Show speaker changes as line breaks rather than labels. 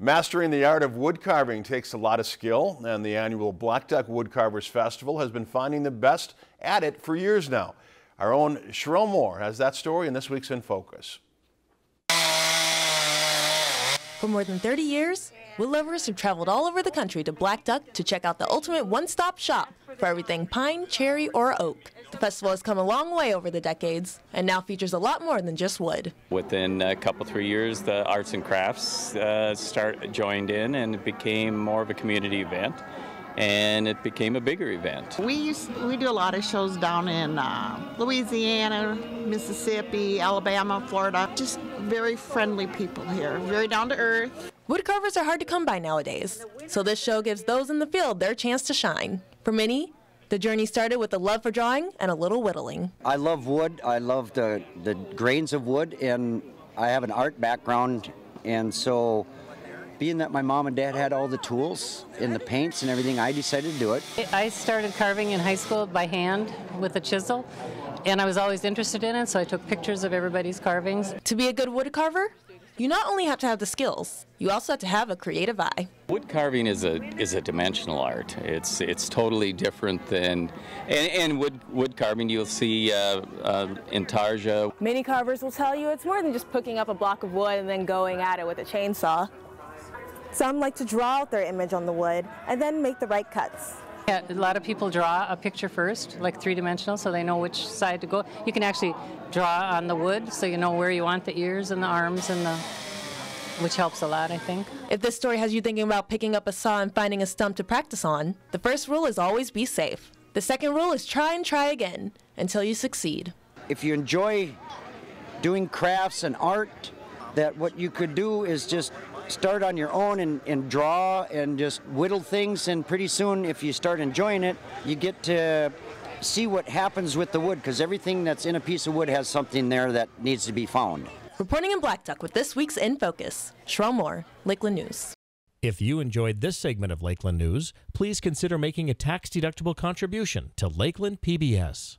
Mastering the art of wood carving takes a lot of skill, and the annual Blackduck Woodcarvers Festival has been finding the best at it for years now. Our own Sherelle Moore has that story in this week's In Focus.
For more than 30 years, wood lovers have traveled all over the country to Blackduck to check out the ultimate one-stop shop for everything pine, cherry, or oak. The festival has come a long way over the decades and now features a lot more than just wood.
Within a couple, three years, the arts and crafts uh, start joined in and it became more of a community event and it became a bigger event.
We used, we do a lot of shows down in uh, Louisiana, Mississippi, Alabama, Florida. Just very friendly people here, very down to earth.
Woodcarvers are hard to come by nowadays, so this show gives those in the field their chance to shine. For many, the journey started with a love for drawing and a little whittling.
I love wood. I love the, the grains of wood, and I have an art background, and so being that my mom and dad had all the tools and the paints and everything, I decided to do it.
I started carving in high school by hand with a chisel, and I was always interested in it, so I took pictures of everybody's carvings.
To be a good wood carver, you not only have to have the skills, you also have to have a creative eye.
Wood carving is a is a dimensional art. It's it's totally different than and, and wood wood carving you'll see uh, uh, intarsia.
Many carvers will tell you it's more than just picking up a block of wood and then going at it with a chainsaw. Some like to draw out their image on the wood and then make the right cuts.
Yeah, a lot of people draw a picture first, like three-dimensional, so they know which side to go. You can actually draw on the wood, so you know where you want the ears and the arms and the which helps a lot, I think.
If this story has you thinking about picking up a saw and finding a stump to practice on, the first rule is always be safe. The second rule is try and try again until you succeed.
If you enjoy doing crafts and art, that what you could do is just start on your own and, and draw and just whittle things and pretty soon if you start enjoying it you get to see what happens with the wood because everything that's in a piece of wood has something there that needs to be found.
Reporting in Blackduck with this week's In Focus, Sherelle Moore, Lakeland News.
If you enjoyed this segment of Lakeland News, please consider making a tax-deductible contribution to Lakeland PBS.